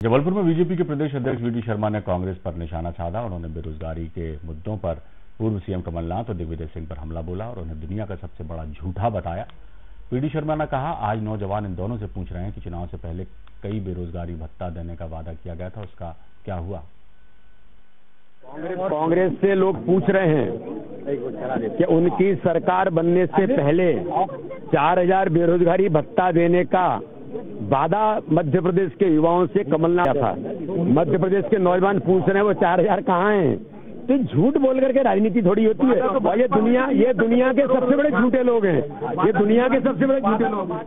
जबलपुर में बीजेपी के प्रदेश अध्यक्ष वी डी शर्मा ने कांग्रेस पर निशाना साधा उन्होंने बेरोजगारी के मुद्दों पर पूर्व सीएम कमलनाथ और दिग्विजय सिंह पर हमला बोला और उन्हें दुनिया का सबसे बड़ा झूठा बताया। वी डी शर्मा ने कहा, आज नौजवान इन दोनों से पूछ रहे हैं कि चुनाव से पहले कई बेरोजगारी भत्ता देने का वादा किया गया था, उसका क्या हुआ? कांग्रेस से लोग पूछ रहे हैं कि उनकी सरकार बनने से पहले चार हज़ार बेरोजगारी भत्ता देने का वादा मध्य प्रदेश के युवाओं से कमलनाथ था। मध्य प्रदेश के नौजवान पूछ रहे हैं, वो चार हज़ार कहाँ है? तो झूठ बोल करके राजनीति थोड़ी होती है। और ये दुनिया ये दुनिया के सबसे बड़े झूठे लोग हैं। ये दुनिया के सबसे बड़े झूठे लोग हैं।